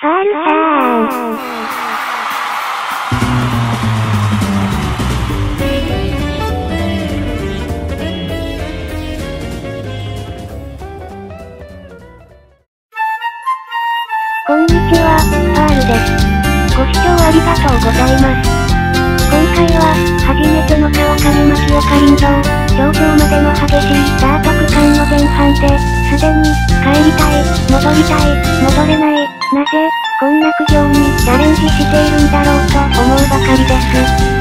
パールさ。こんにちは、パールです。ご視聴ありがとうございます。今回は、初めての川上巻オカリン道、頂上までの激しいダート区間の前半で、す。でに、帰りたい、戻りたい、戻れない、なぜ、こんな苦行にチャレンジしているんだろうと思うばかりです。